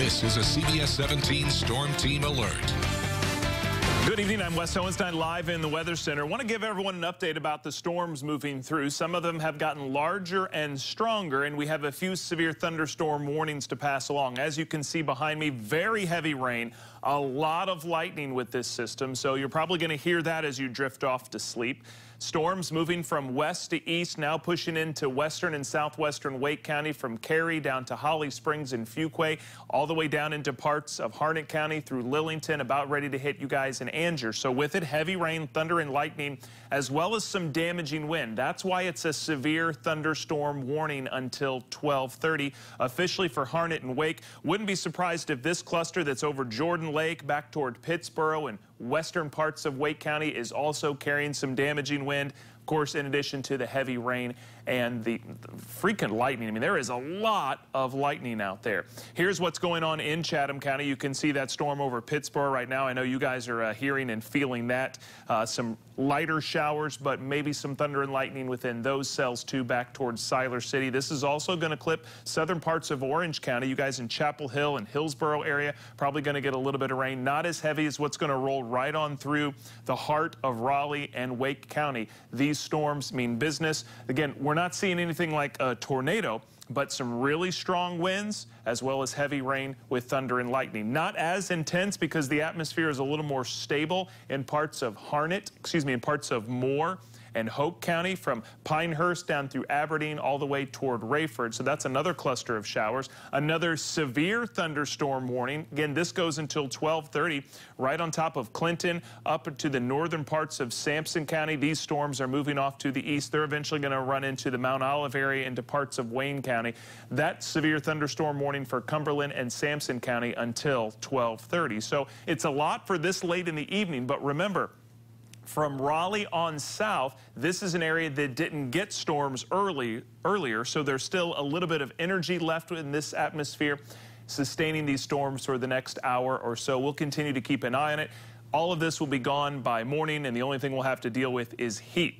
This is a CBS 17 Storm Team Alert. Good evening. I'm Wes Hohenstein live in the Weather Center. I want to give everyone an update about the storms moving through. Some of them have gotten larger and stronger, and we have a few severe thunderstorm warnings to pass along. As you can see behind me, very heavy rain, a lot of lightning with this system, so you're probably going to hear that as you drift off to sleep. Storms moving from west to east, now pushing into western and southwestern Wake County from Cary down to Holly Springs and Fuquay, all the way down into parts of Harnett County through Lillington, about ready to hit you guys in Angier. So with it, heavy rain, thunder, and lightning, as well as some damaging wind. That's why it's a severe thunderstorm warning until 1230. Officially for Harnett and Wake, wouldn't be surprised if this cluster that's over Jordan Lake back toward Pittsboro and western parts of Wake County is also carrying some damaging wind course, in addition to the heavy rain and the, freaking lightning. I mean, there is a lot of lightning out there. Here's what's going on in Chatham County. You can see that storm over Pittsboro right now. I know you guys are uh, hearing and feeling that. Uh, some lighter showers, but maybe some thunder and lightning within those cells too back towards Siler City. This is also going to clip southern parts of Orange County. You guys in Chapel Hill and Hillsborough area probably going to get a little bit of rain. Not as heavy as what's going to roll right on through the heart of Raleigh and Wake County. These storms mean business. Again, we're not seeing anything like a tornado, but some really strong winds as well as heavy rain with thunder and lightning. Not as intense because the atmosphere is a little more stable in parts of Harnett, excuse me, in parts of Moore and Hoke County from Pinehurst down through Aberdeen all the way toward Raeford. So that's another cluster of showers. Another severe thunderstorm warning. Again, this goes until 1230 right on top of Clinton up to the northern parts of Sampson County. These storms are moving off to the east. They're eventually going to run into the Mount Olive area into parts of Wayne County. That severe thunderstorm warning for Cumberland and Sampson County until 1230. So it's a lot for this late in the evening, but remember, from Raleigh on south, this is an area that didn't get storms early earlier, so there's still a little bit of energy left in this atmosphere sustaining these storms for the next hour or so. We'll continue to keep an eye on it. All of this will be gone by morning, and the only thing we'll have to deal with is heat.